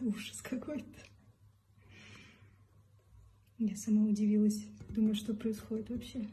ужас какой-то. Я сама удивилась. Думаю, что происходит вообще.